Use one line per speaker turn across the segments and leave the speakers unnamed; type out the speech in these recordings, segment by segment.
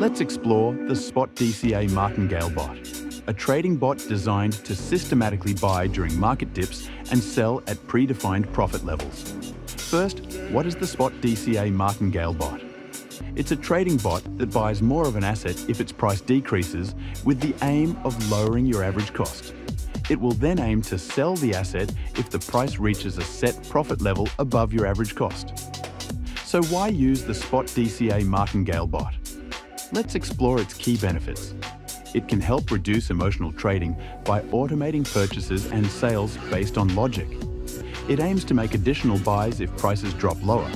Let's explore the Spot DCA Martingale bot, a trading bot designed to systematically buy during market dips and sell at predefined profit levels. First, what is the Spot DCA Martingale bot? It's a trading bot that buys more of an asset if its price decreases with the aim of lowering your average cost. It will then aim to sell the asset if the price reaches a set profit level above your average cost. So why use the Spot DCA Martingale bot? Let's explore its key benefits. It can help reduce emotional trading by automating purchases and sales based on logic. It aims to make additional buys if prices drop lower,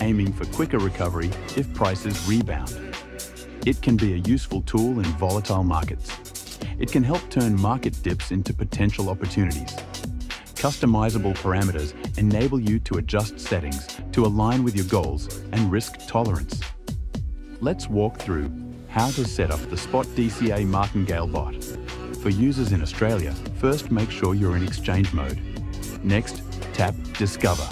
aiming for quicker recovery if prices rebound. It can be a useful tool in volatile markets. It can help turn market dips into potential opportunities. Customizable parameters enable you to adjust settings to align with your goals and risk tolerance. Let's walk through how to set up the Spot DCA Martingale bot. For users in Australia, first make sure you're in exchange mode. Next, tap Discover.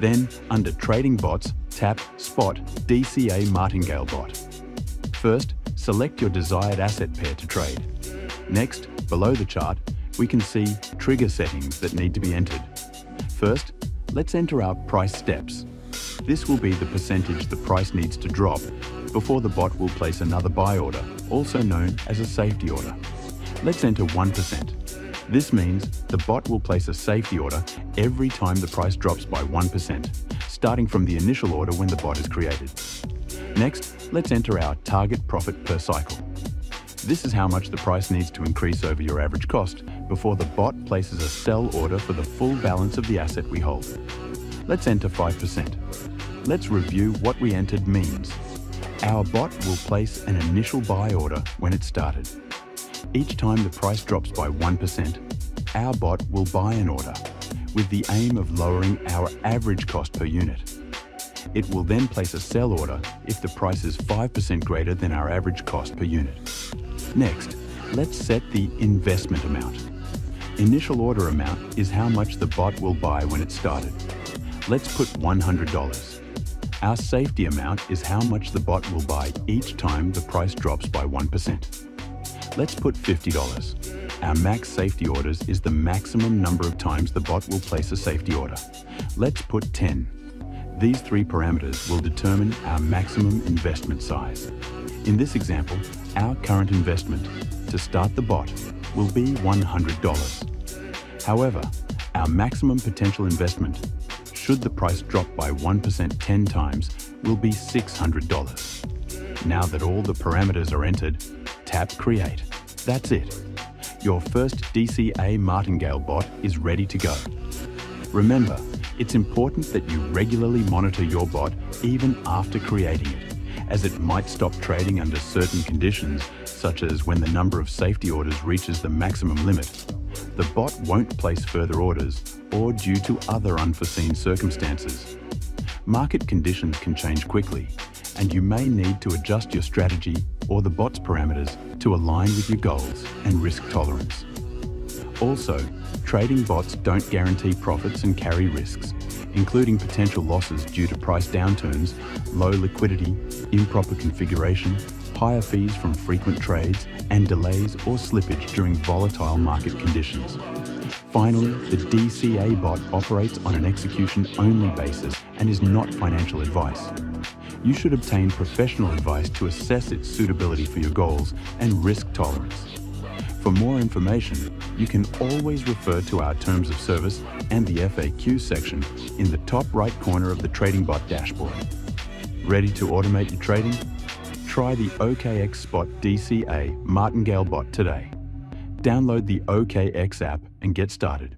Then, under Trading Bots, tap Spot DCA Martingale bot. First, select your desired asset pair to trade. Next, below the chart, we can see trigger settings that need to be entered. First, let's enter our price steps. This will be the percentage the price needs to drop before the bot will place another buy order, also known as a safety order. Let's enter 1%. This means the bot will place a safety order every time the price drops by 1%, starting from the initial order when the bot is created. Next, let's enter our target profit per cycle. This is how much the price needs to increase over your average cost before the bot places a sell order for the full balance of the asset we hold. Let's enter 5%. Let's review what we entered means. Our bot will place an initial buy order when it started. Each time the price drops by 1%, our bot will buy an order with the aim of lowering our average cost per unit. It will then place a sell order if the price is 5% greater than our average cost per unit. Next, let's set the investment amount. Initial order amount is how much the bot will buy when it started. Let's put $100. Our safety amount is how much the bot will buy each time the price drops by 1%. Let's put $50. Our max safety orders is the maximum number of times the bot will place a safety order. Let's put 10. These three parameters will determine our maximum investment size. In this example, our current investment to start the bot will be $100. However, our maximum potential investment should the price drop by 1% 10 times, will be $600. Now that all the parameters are entered, tap Create. That's it. Your first DCA Martingale bot is ready to go. Remember, it's important that you regularly monitor your bot even after creating it, as it might stop trading under certain conditions, such as when the number of safety orders reaches the maximum limit the bot won't place further orders or due to other unforeseen circumstances. Market conditions can change quickly and you may need to adjust your strategy or the bot's parameters to align with your goals and risk tolerance. Also, trading bots don't guarantee profits and carry risks, including potential losses due to price downturns, low liquidity, improper configuration, higher fees from frequent trades, and delays or slippage during volatile market conditions. Finally, the DCA bot operates on an execution-only basis and is not financial advice. You should obtain professional advice to assess its suitability for your goals and risk tolerance. For more information, you can always refer to our terms of service and the FAQ section in the top right corner of the Trading Bot dashboard. Ready to automate your trading? Try the OKX Spot DCA Martingale bot today. Download the OKX app and get started.